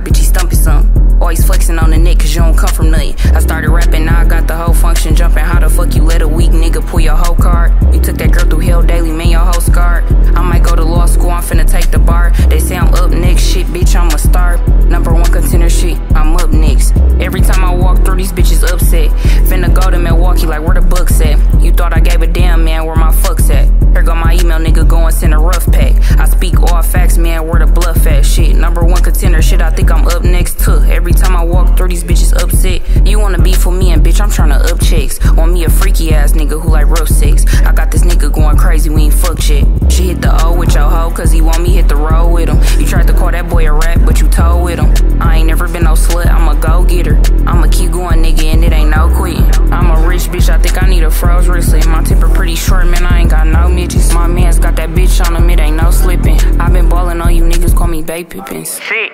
start, bitch, he stumping some. Always flexing on the neck, cause you don't come from nothing. I started rapping, now I got the whole function jumping. How the fuck you let a weak nigga pull your whole card? You took that girl through hell daily, man, your whole scarred. I might go to law school, I'm finna take the bar. They say I'm up next, shit, bitch, I'm a star. Number one contender shit, I'm up next. Every time I walk through, these bitches upset. Finna go to Milwaukee, like where the books at? You thought I gave a damn, man, send a rough pack. I speak all facts, man, where the bluff at? Shit, number one contender, shit, I think I'm up next to. Every time I walk through, these bitches upset. You wanna beef with me, and bitch, I'm tryna up checks. Want me a freaky ass nigga who like rough sex. I got this nigga going crazy, we ain't fuck shit. She hit the O with your hoe, cause he want me hit the road with him. You tried to call that boy a rat, but you told with him. I ain't never been no slut, I'm a go getter. I'ma keep going, nigga, and it ain't no quitting. I'm a rich bitch, I think I need a froze wristlet. My temper pretty short, man, I Bay Pippins. Shit.